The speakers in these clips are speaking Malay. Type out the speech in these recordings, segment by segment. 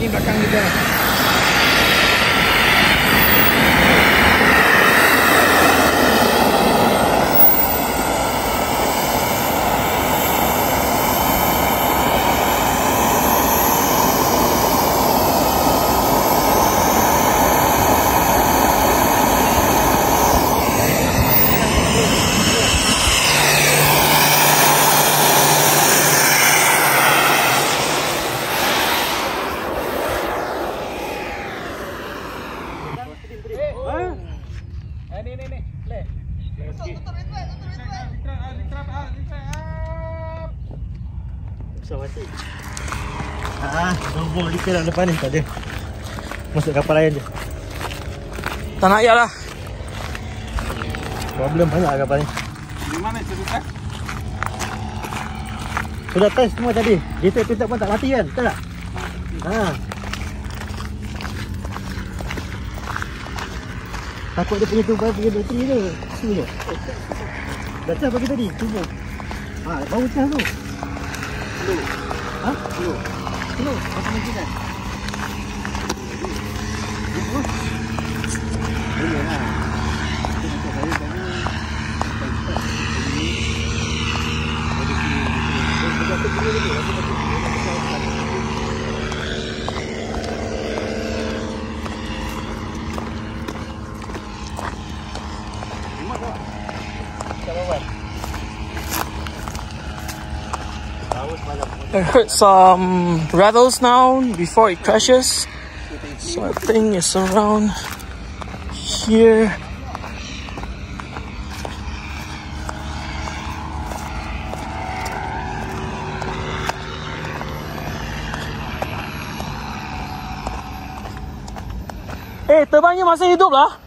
你把杆给拽 Eh, ni ni ni. Le. Besar mati. Ah, nombor kita dalam depan ni tak ada. Masuk kapal lain je. Tak nak ya lah. Problem banyak kapal ni. Di mana cerita? Sudah test semua tadi. Kita pintar pun tak mati kan? Betul tak? Ha. Takut dia punya tubuh punya bateri tu. Semua. Dah cas bagi tadi, tubuh. Ha, baru cas tu. Slow. Ha? Slow. Slow. Apa mungkin kan? Boleh lah. Macam I heard some rattles now before it crashes. So I think it's around here. Eh, terbangnya masih hidup lah.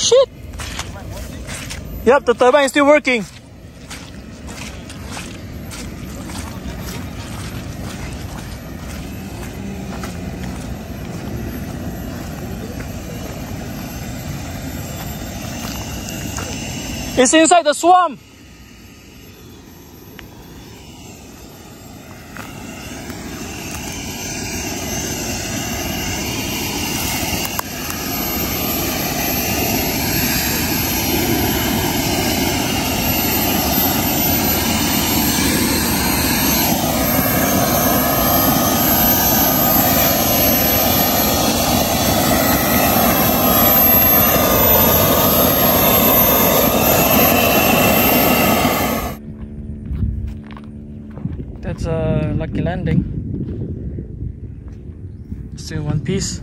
Shit. Yep, the turbine is still working. It's inside the swamp. That's a lucky landing. Still one piece.